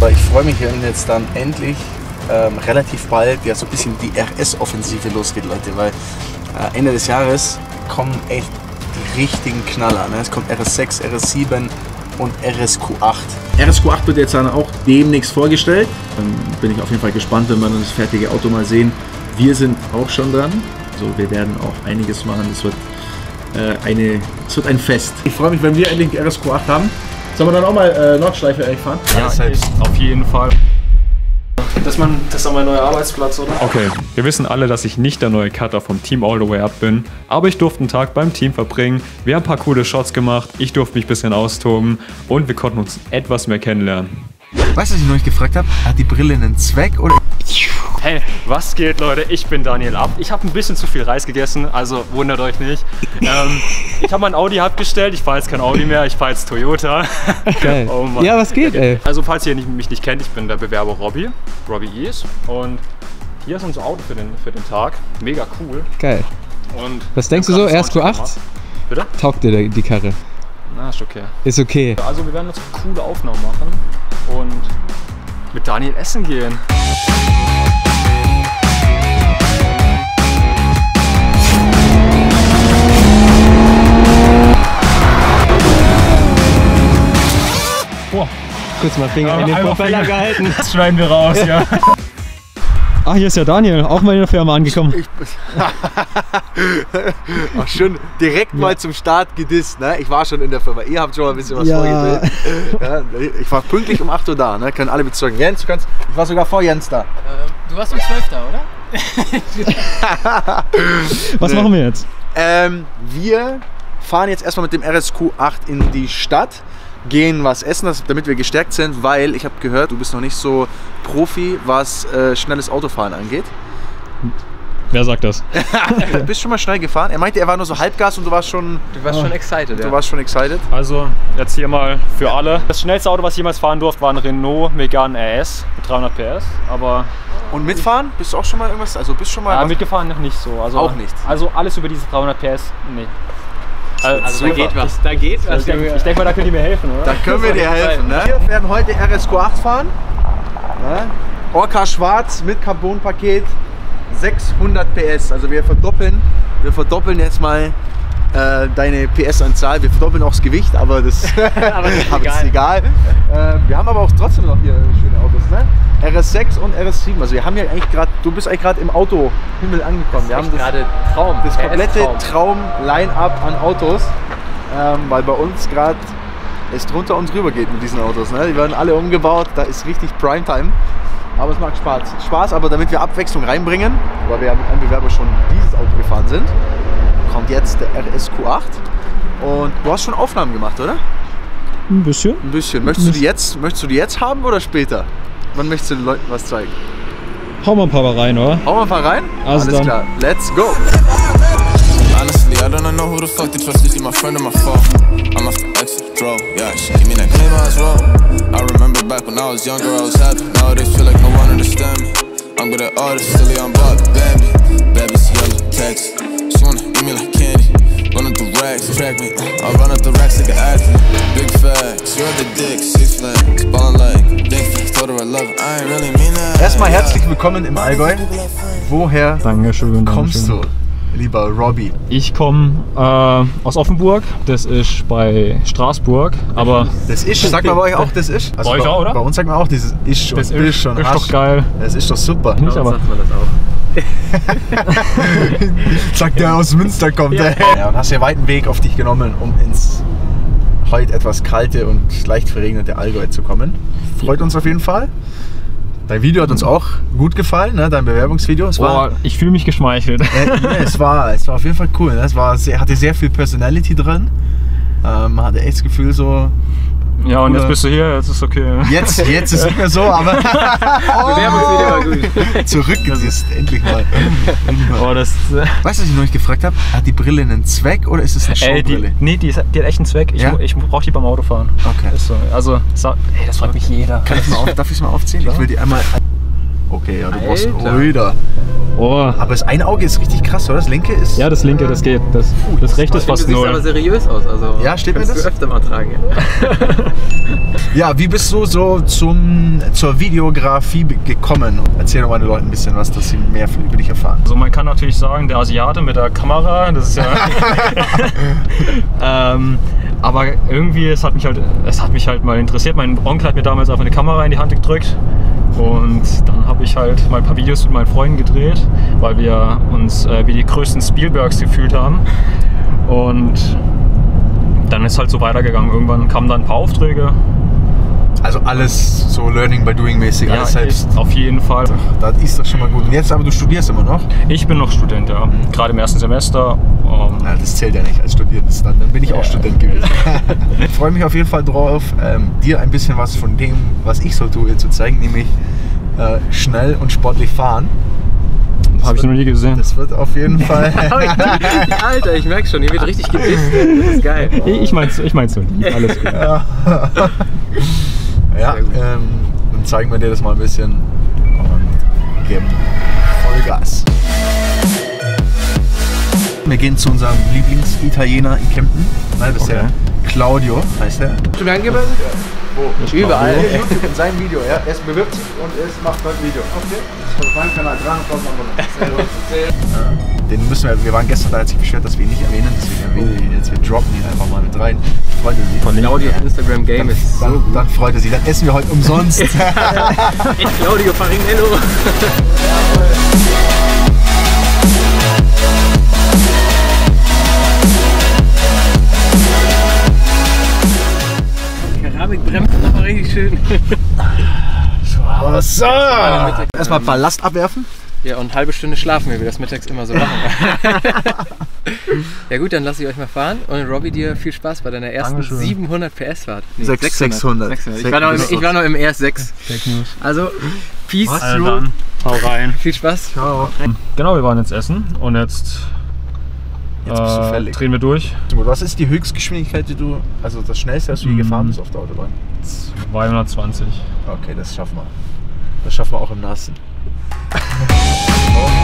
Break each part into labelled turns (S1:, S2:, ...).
S1: Aber ich freue mich, wenn jetzt dann endlich ähm, relativ bald ja so ein bisschen die RS-Offensive losgeht, Leute, weil äh, Ende des Jahres kommen echt die richtigen Knaller. Ne? Es kommt RS6, RS7 und RSQ8. RSQ8 wird jetzt dann auch demnächst vorgestellt. Dann bin ich auf jeden Fall gespannt, wenn wir dann das fertige Auto mal sehen. Wir sind auch schon dran. Also wir werden auch einiges machen. Es wird, äh, eine, es wird ein Fest. Ich freue mich, wenn wir endlich einen RSQ8 haben. Sollen wir dann auch mal äh, Nordschleife eigentlich fahren?
S2: Ja, selbst. auf jeden Fall.
S3: Das ist, mein, das ist auch mein neuer Arbeitsplatz, oder?
S2: Okay, wir wissen alle, dass ich nicht der neue Cutter vom Team All The Way Up bin, aber ich durfte einen Tag beim Team verbringen, wir haben ein paar coole Shots gemacht, ich durfte mich ein bisschen austoben und wir konnten uns etwas mehr kennenlernen.
S1: Weißt du, was ich noch nicht gefragt habe? Hat die Brille einen Zweck oder?
S2: Hey, was geht Leute? Ich bin Daniel Ab. Ich habe ein bisschen zu viel Reis gegessen, also wundert euch nicht. Ähm, ich habe mein Audi abgestellt, ich fahre jetzt kein Audi mehr, ich fahre jetzt Toyota.
S4: Geil.
S2: Oh Mann.
S4: ja, was geht, ey?
S2: Also falls ihr mich nicht kennt, ich bin der Bewerber Robby, Robby East und hier ist unser Auto für den, für den Tag. Mega cool.
S4: Geil.
S2: Und
S4: Was denkst du so?
S2: haben gerade einen
S4: RSQ8?
S2: Soundcheck gemacht. Bitte?
S4: Taugt dir die- die Karre?
S2: Na, ist okay.
S4: Ist okay.
S2: Also wir werden jetzt coole Aufnahmen machen und mit Daniel essen gehen.
S4: Kurz mal Finger in den Propeller
S2: Finger.
S4: gehalten.
S2: das schneiden wir raus, ja.
S4: Ach, hier ist ja Daniel, auch mal in der Firma angekommen.
S1: Ach, schön direkt mal zum Start gedisst. Ne? Ich war schon in der Firma. Ihr habt schon mal ein bisschen was
S4: Ja.
S1: vorgesehen. Ja, ich war pünktlich um 8 Uhr da. Ne? Können alle bezeugen. Jens, du kannst. Ich war sogar vor Jens da.
S5: Du warst um 12 da, oder?
S4: Was machen wir jetzt?
S1: Ähm, wir fahren jetzt erstmal mit dem RSQ8 in die Stadt, gehen was essen, damit wir gestärkt sind, weil ich habe gehört, du bist noch nicht so Profi, was äh, schnelles Autofahren angeht.
S4: Wer sagt das?
S1: Du bist schon mal schnell gefahren? Er meinte, er war nur so Halbgas und du warst schon,
S5: Du warst schon excited,
S1: du warst schon excited.
S2: Also jetzt hier mal für alle. Das schnellste Auto, was ich jemals fahren durfte, war ein Renault Megane RS mit 300 PS. Aber
S1: Und mitfahren? Bist du auch schon mal irgendwas? Also bist schon mal.
S2: ja, mitgefahren noch nicht so. Also,
S1: Auch nicht.
S2: Also alles über diese 300 PS, nee.
S5: Also da geht was, da geht was.
S2: Ich denke denk mal, da könnt ihr mir helfen, oder?
S1: Da können wir dir helfen. Ne? Wir werden heute RSQ8 fahren. Ne? Orca Schwarz mit Carbon-Paket. 600 PS. Also wir verdoppeln, wir verdoppeln jetzt mal äh, deine PS-Anzahl. Wir verdoppeln auch das Gewicht, aber das, aber
S5: ist egal.
S1: egal. Äh, wir haben aber auch trotzdem noch hier schöne Autos. Ne? RS6 und RS7. Also wir haben ja eigentlich gerade, du bist eigentlich gerade im Autohimmel angekommen. Wir haben das,
S5: gerade Traum.
S1: das komplette. Traum-Line-Up an Autos, ähm, weil bei uns gerade es drunter und drüber geht mit diesen Autos. Ne? Die werden alle umgebaut, da ist richtig Primetime. Aber es macht Spaß. Spaß, aber damit wir Abwechslung reinbringen, weil wir ja mit einem Bewerber schon dieses Auto gefahren sind, kommt jetzt der RSQ8. Und du hast schon Aufnahmen gemacht, oder?
S4: Ein bisschen.
S1: Ein bisschen. Möchtest du die jetzt, möchtest du die jetzt haben oder später? Wann möchtest du den Leuten was zeigen?
S4: Hau mal ein paar rein, oder?
S1: Hauen wir ein paar rein?
S4: Also
S1: Alles
S4: dann.
S1: klar. Let's go!
S6: Honestly, I don't know who the fuck to trust. Is he my friend or my foe? I'm off the exit, bro. Yeah, she give me that clean as well. I remember back when I was younger, I was happy. Nowadays, feel like no one understand me. I'm good at artists, still on Bob, Bambi. Baby's yellow text. Racks, track me. I run up the racks like an athlete. Big facts, you're the dick, six flags. Ballin' like facts. Told her I love I ain't really mean that.
S1: Erstmal herzlich willkommen im Allgäu. Woher
S4: Dankeschön.
S1: kommst du, lieber Robbie?
S2: Ich komme äh, aus Offenburg, das ist bei Straßburg, aber
S1: Das ist, sagt man bei euch auch, das ist? Also
S2: Bei euch auch, oder?
S1: Bei uns sagt man auch dieses Isch und
S2: das ist, ist doch geil.
S1: Das ist doch super.
S2: Nicht, aber
S5: Sagt man das auch.
S1: Sagt der aus Münster kommt. Ja. ja, und hast ja weiten Weg auf dich genommen, um ins heute etwas kalte und leicht verregnete Allgäu zu kommen. Freut uns auf jeden Fall. Dein Video hat uns auch gut gefallen, ne? dein Bewerbungsvideo. Es war,
S2: Boah, ich fühle mich geschmeichelt.
S1: äh, ja, es, war, es war auf jeden Fall cool. Ne? Es war sehr, hatte sehr viel Personality drin. Ähm, man hatte echt das Gefühl so,
S2: Ja, und
S1: Oder-
S2: jetzt bist du hier, jetzt ist okay.
S1: jetzt, jetzt ist es nicht mehr so, aber
S5: Bewerbungsvideo war gut.
S1: zurückgedisst, endlich mal.
S2: Oh, das,
S1: Weißt du, was ich noch nicht gefragt habe? Hat die Brille einen Zweck oder ist es eine
S2: ey,
S1: Showbrille?
S2: die, nee, die, ist, die hat echt einen Zweck. Ich,
S1: Ja?
S2: ich brauche die beim Autofahren.
S1: Okay.
S2: Ist so. Also, ey, das fragt mich jeder.
S1: Kann ich mal auf, darf ich es mal aufziehen? Ich will die einmal. Okay, ja, du brauchst.
S5: Alter.
S4: Oh.
S1: Aber das eine Auge ist richtig krass, oder? Das linke ist.
S4: Ja, das linke, das geht. Das, das rechte ist
S5: Du
S4: fast
S5: siehst aber
S4: null.
S5: seriös aus. Also
S1: Ja, steht mir
S5: kannst
S1: das?
S5: du öfter mal tragen.
S1: Ja, wie bist du so zum, zur Videografie gekommen? Erzähl doch mal den Leuten ein bisschen was, dass sie mehr über dich erfahren.
S2: Also man kann natürlich sagen, der Asiate mit der Kamera, das ist ja. ähm, aber irgendwie, es hat mich halt, es hat mich halt mal interessiert. Mein Onkel hat mir damals einfach eine Kamera in die Hand gedrückt und dann habe ich halt mal ein paar Videos mit meinen Freunden gedreht, weil wir uns äh, wie die größten Spielbergs gefühlt haben. Und dann ist halt so weitergegangen. Irgendwann kamen dann ein paar Aufträge.
S1: Also alles so Learning by Doing mäßig, alles selbst.
S2: auf jeden Fall.
S1: Das ist doch schon mal gut. Und jetzt aber du studierst immer noch?
S2: Ich bin noch Student, ja. Gerade im ersten Semester. Ähm,
S1: Na, das zählt ja nicht als Studiertes dann. Dann bin ich auch Student gewesen. ich freue mich auf jeden Fall drauf, ähm, dir ein bisschen was von dem, was ich so tue, zu zeigen, nämlich äh, schnell und sportlich fahren.
S2: Habe ich noch nie gesehen.
S1: Das wird auf jeden Fall.
S5: Alter, ich merke schon, hier wird richtig gedisst. Das ist geil.
S4: Ich mein's, ich mein's so lieb. Alles gut.
S1: Ja, ähm, dann zeigen wir dir das mal ein bisschen und geben Vollgas. Wir gehen zu unserem Lieblingsitaliener in Kempten. Nein, das ist der Claudio, heißt er.
S5: Schon angemeldet? Wo? Überall.
S1: YouTube in seinem Video. Er, er bewirbt sich und er macht heute Video. Okay. Das ist auf meinem Kanal 300.000 Abonnenten. Den müssen wir, wir waren gestern da, hat sich beschwert, dass wir ihn nicht erwähnen, deswegen erwähnen wir ihn jetzt. Wir droppen ihn einfach mal rein. Freut er sich.
S5: Claudio Instagram Game ist so
S1: Dann,
S5: gut.
S1: dann freut er sich. Dann essen wir heute umsonst.
S5: Echt Claudio Farinello. Keramik bremst aber richtig schön.
S1: so. Erstmal Ballast abwerfen.
S5: Ja, und eine halbe Stunde schlafen, wie wir das mittags immer so machen. ja gut, dann lasse ich euch mal fahren und Robby dir viel Spaß bei deiner ersten 700 PS Fahrt. Nee,
S1: Sechs- 600.
S5: 600. Ich, war noch im, ich war noch im RS6. Also, Peace
S2: Also dann, hau rein.
S5: Viel Spaß.
S1: Ciao.
S2: Genau, wir waren jetzt essen und jetzt,
S1: Jetzt bist du
S2: äh, drehen wir durch.
S1: Was ist die Höchstgeschwindigkeit, die du, also das schnellste, was du je gefahren bist auf der Autobahn?
S2: 220.
S1: Okay, das schaffen wir. Das schaffen wir auch im Nassen.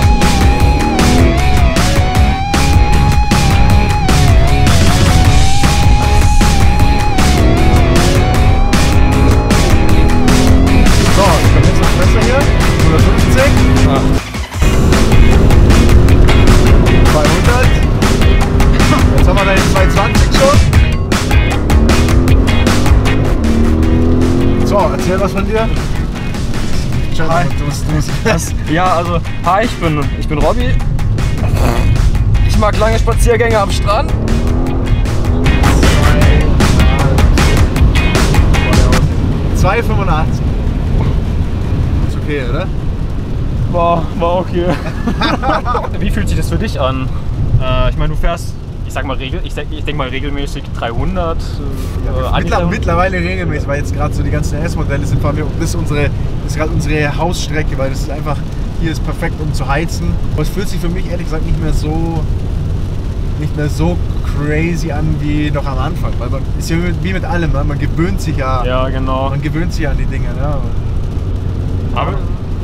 S1: erzähl was von dir. Hi.
S2: Ja, also, hi, ich bin, ich bin Robby. Ich mag lange Spaziergänge am Strand.
S1: 2,85. Ist okay, oder?
S2: War, war okay. Wie fühlt sich das für dich an? Äh, ich meine, du fährst, ich sag mal, regel, ich, ich denke mal regelmäßig 300. Äh, die
S1: Mittler,
S2: 300.
S1: mittlerweile regelmäßig, weil jetzt gerade so die ganzen S-Modelle sind, fahren wir, das ist unsere, das ist gerade unsere Hausstrecke, weil das ist einfach, hier ist perfekt um zu heizen. Aber es fühlt sich für mich ehrlich gesagt nicht mehr so, nicht mehr so crazy an wie noch am Anfang, weil man ist ja wie mit allem, ne? man gewöhnt sich ja,
S2: Ja, genau.
S1: man gewöhnt sich an die Dinge. Ne?
S2: Aber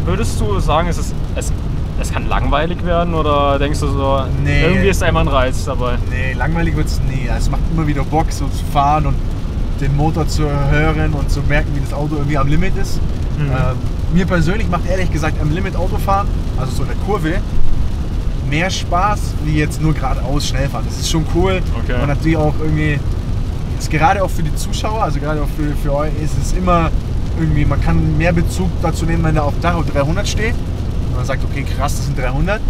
S2: würdest du sagen, es, ist, es, es kann langweilig werden oder denkst du so,
S1: Nee.
S2: irgendwie ist einmal ein Reiz dabei?
S1: Nee, langweilig wird es nie. Es macht immer wieder Bock, so zu fahren und den Motor zu hören und zu merken, wie das Auto irgendwie am Limit ist.
S2: Mhm.
S1: Ähm, mir persönlich macht ehrlich gesagt am Limit Autofahren, also so in der Kurve, mehr Spaß wie jetzt nur geradeaus schnell fahren. Das ist schon cool.
S2: Okay.
S1: Und natürlich auch irgendwie, ist gerade auch für die Zuschauer, also gerade auch für, für euch, ist es immer irgendwie, man kann mehr Bezug dazu nehmen, wenn er auf Tacho 300 steht man sagt, okay, krass, das sind 300,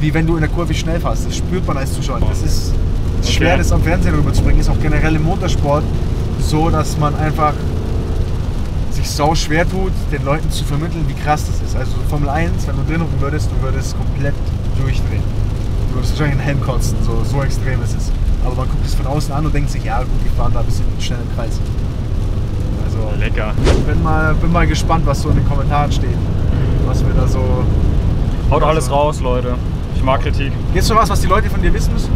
S1: wie wenn du in der Kurve schnell fährst. Das spürt man als Zuschauer. Das ist schwer,
S2: Okay.
S1: das am Fernsehen rüberzubringen. Ist auch generell im Motorsport so, dass man einfach sich sau schwer tut, den Leuten zu vermitteln, wie krass das ist. Also Formel 1, wenn du drin hocken würdest, du würdest komplett durchdrehen. Du würdest wahrscheinlich einen Helm kotzen, so, so extrem ist es. Aber man guckt es von außen an und denkt sich, ja gut, wir fahren da ein bisschen schnell im Kreis. Also
S2: Lecker.
S1: bin mal, bin mal gespannt, was so in den Kommentaren steht. Was wir da so.
S2: Haut alles raus, Leute. Ich mag Kritik.
S1: Gibt's noch was, was die Leute von dir wissen müssen?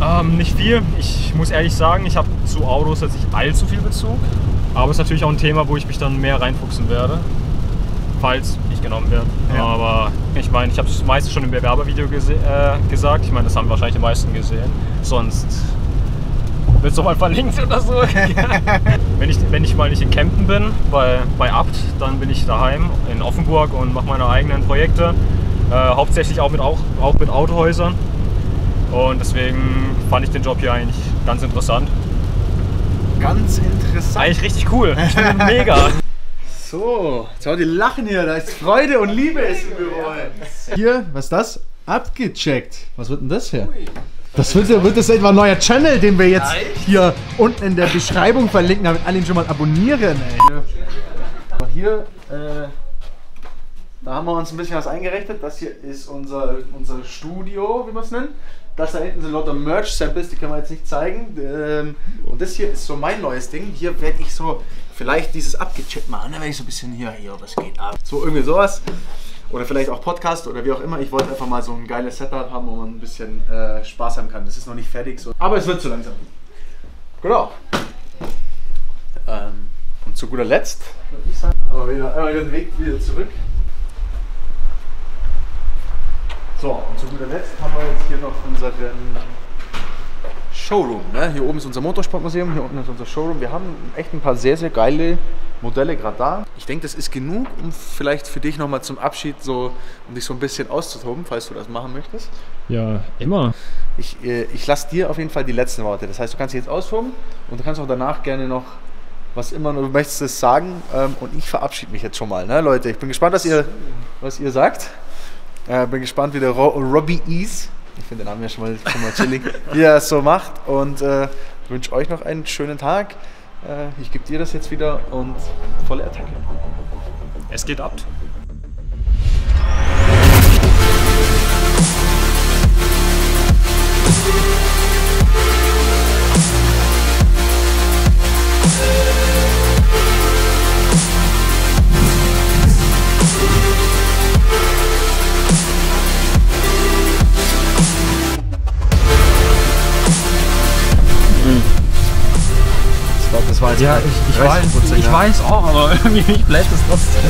S2: Ähm, nicht viel. Ich muss ehrlich sagen, ich habe zu Autos jetzt nicht allzu viel Bezug. Aber es ist natürlich auch ein Thema, wo ich mich dann mehr reinfuchsen werde. falls ich genommen werde.
S1: Ja.
S2: Aber ich meine, ich habe das meiste schon im Bewerbervideo äh, gesagt. Ich meine, das haben wahrscheinlich die meisten gesehen. Sonst es doch mal verlinkt oder so. wenn, ich, wenn ich mal nicht in Kempten bin, bei, bei Abt, dann bin ich daheim in Offenburg und mache meine eigenen Projekte. Äh, hauptsächlich auch mit, auch, auch mit Autohäusern. Und deswegen fand ich den Job hier eigentlich ganz interessant.
S1: Ganz interessant.
S2: Eigentlich richtig cool. Ich finde mega.
S1: So, schau, die lachen hier, da ist Freude und Liebe ist im Büro. Hier, was ist das? Abgecheckt. Was wird denn das hier? Das wird, wird das etwa ein neuer Channel, den wir jetzt hier unten in der Beschreibung verlinken, damit alle ihn schon mal abonnieren, ey. Hier, äh, da haben wir uns ein bisschen was eingerichtet. Das hier ist unser, unser Studio, wie man es nennt. Das da hinten sind lauter Merch-Samples, die können wir jetzt nicht zeigen. Ähm, und das hier ist so mein neues Ding. Hier werde ich so vielleicht dieses abgecheckt machen. Da werde ich so ein bisschen hier, hier, was geht ab. So irgendwie sowas. Oder vielleicht auch Podcast oder wie auch immer. Ich wollte einfach mal so ein geiles Setup haben, wo man ein bisschen äh, Spaß haben kann. Das ist noch nicht fertig, so. aber es wird so langsam. Genau. Ähm, und zu guter Letzt, würde ich sagen, aber wieder einmal den Weg wieder zurück. So, und zu guter Letzt haben wir jetzt hier noch unseren Showroom. Ne? Hier oben ist unser Motorsportmuseum, hier unten ist unser Showroom. Wir haben echt ein paar sehr, sehr geile Modelle gerade da. Ich denke, das ist genug, um vielleicht für dich nochmal zum Abschied so, um dich so ein bisschen auszutoben, falls du das machen möchtest.
S4: Ja, immer.
S1: Ich, äh, ich lasse dir auf jeden Fall die letzten Worte. Das heißt, du kannst dich jetzt austoben und du kannst auch danach gerne noch was immer du möchtest sagen. Ähm, und ich verabschiede mich jetzt schon mal, ne, Leute. Ich bin gespannt, was ihr, was ihr sagt. Äh, bin gespannt, wie der Ro Robbie Ease, ich finde den Namen ja schon mal, schon mal chillig, wie er es so macht. Und äh, wünsche euch noch einen schönen Tag. Äh, ich gebe dir das jetzt wieder und volle Attacke.
S2: Es geht ab.
S1: Jetzt
S2: Ja,
S1: mal
S2: ich, ich,
S1: 30%,
S2: weiß, ich
S1: ja.
S2: weiß auch, aber irgendwie mich bläst es trotzdem.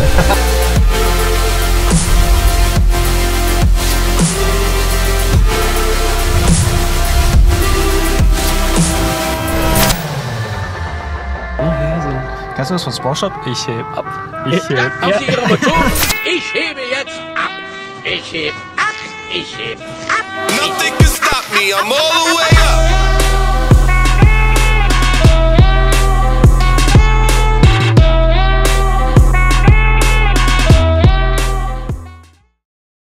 S2: Kennst du das von Sportshop? Ich heb ab. Ich heb ab.
S7: Sie Ihre Motoren? Ich hebe jetzt ab. Ich heb ab. Ich heb ab.
S6: Nothing can stop me, I'm all the way up.